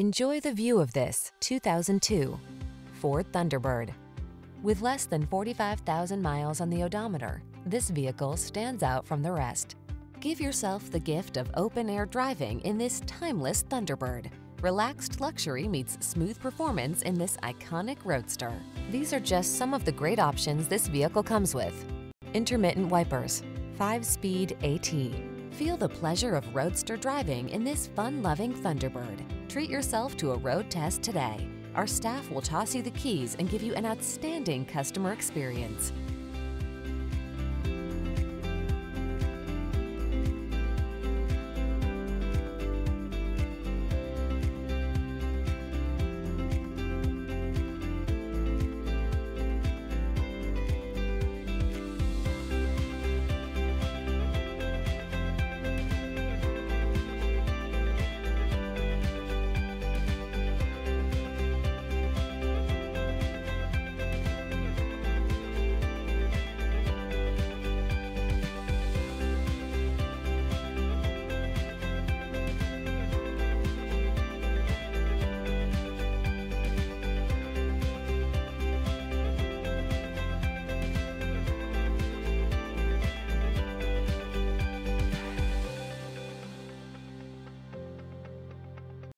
Enjoy the view of this 2002 Ford Thunderbird. With less than 45,000 miles on the odometer, this vehicle stands out from the rest. Give yourself the gift of open-air driving in this timeless Thunderbird. Relaxed luxury meets smooth performance in this iconic roadster. These are just some of the great options this vehicle comes with. Intermittent wipers, 5-speed AT. Feel the pleasure of roadster driving in this fun-loving Thunderbird. Treat yourself to a road test today. Our staff will toss you the keys and give you an outstanding customer experience.